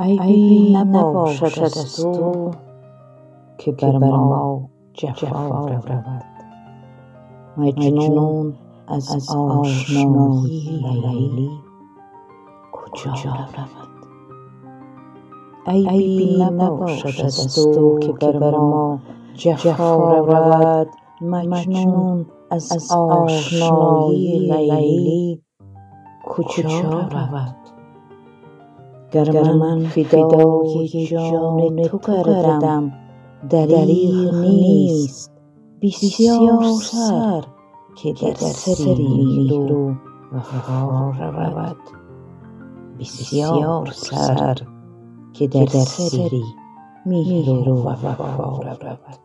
عیبی نباشد از تو که بر ما جفا رود. مجنون از آشنایی لیلی کجا رود؟ عیبی نباشد از تو که بر ما جفا رود. مجنون از آشنایی لیلی کجا رود؟ گر من فدای جان تو گردم دریغ نیست. بسیار سر که در سری میر و وفا رود. بسیار سر که در سری میر و وفا رود.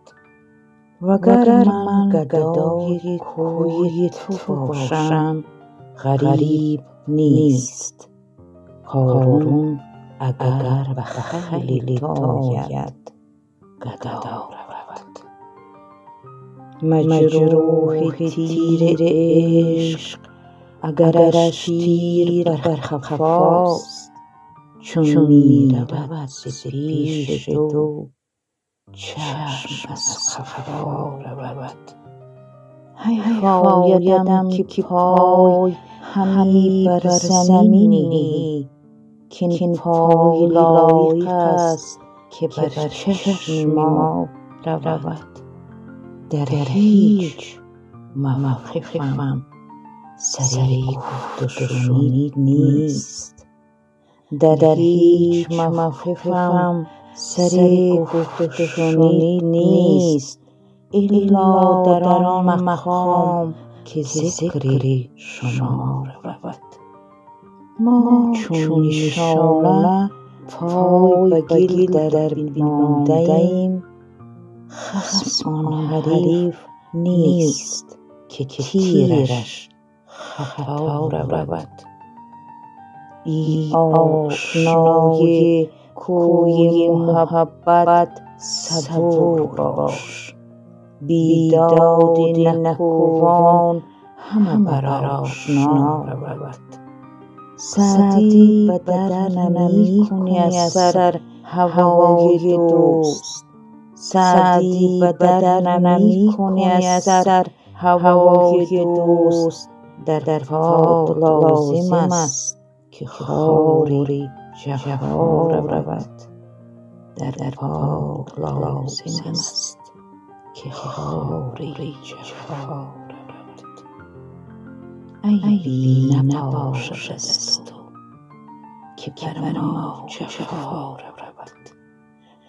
وگر من گدای کوی تو باشم غریب نیست. قارون اگر به خیل تو آید گدا رود. مجروح تیر عشق اگرش تیر بر قفاست چون می رود ز پیش تو چشم از قفا رود. حیف آیدم که پای همی بر زمینی کاین پای لایق است که بر چشم ما رود. در هیچ موقفم سری گفت و نیست. در هیچ موقفم سری گفت و شنود نیست. الا در آن مقام که ذکر شما رود. ما چون نشانه پای به گل در مانده ایم خصم آن حریف نیست که تیرش خطا رود. ای آشنای کوی محبت صبور باش. بیداد نکوان همه بر آشنا رود. سعدی به در نمی کنی از سر هوای دوست. سعدی به در نمی کنی از سر هوای دوست. در پات لازم است که خاری جفا رود. در پات لازم است. که خاری جفا رود عیبی نباشد از تو که بر ما جفا رود.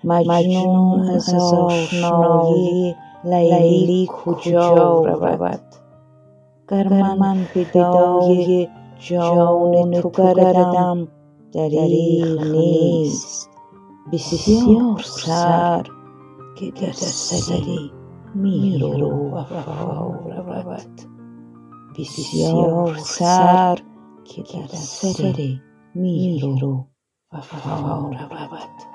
مجنون از آشنایی لیلی کجا رود؟ گر من فدای جان تو گردم دریغ نیست. بسیار سر که در سری. میر و وفا رود بسیار سر که در سری میر و وفا رود